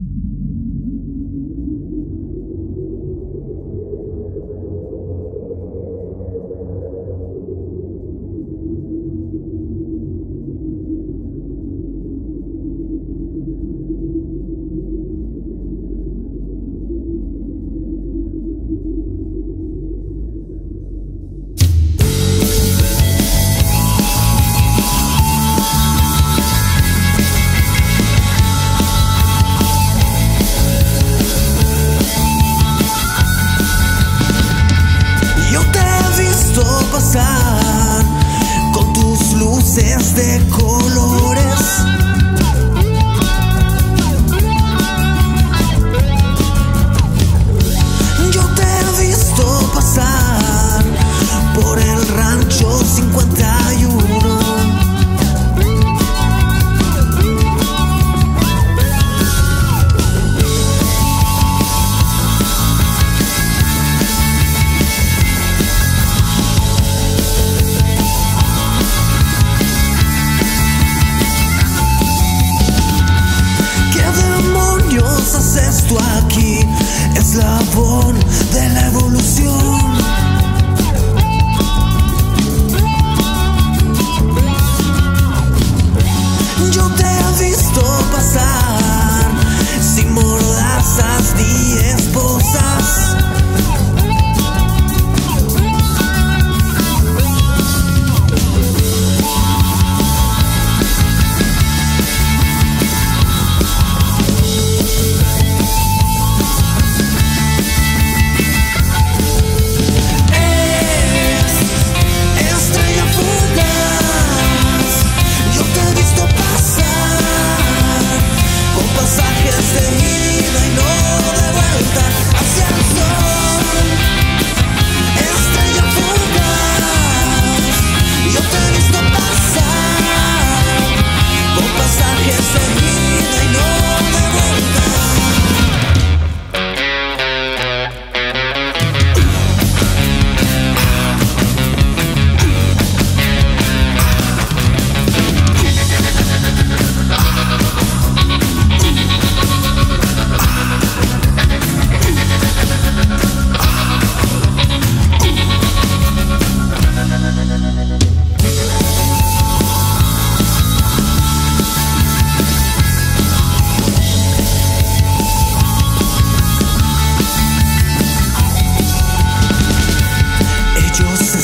you love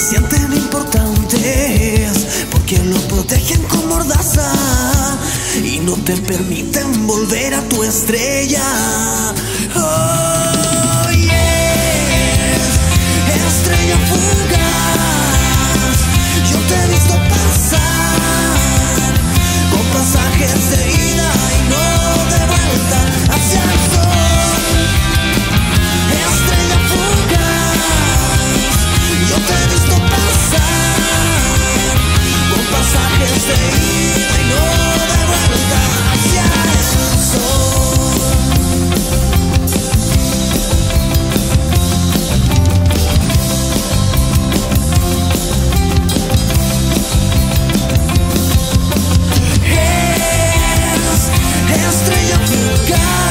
sienten importantes porque lo protegen con mordaza y no te permiten volver a tu estrella. Oh. estrella fugaz.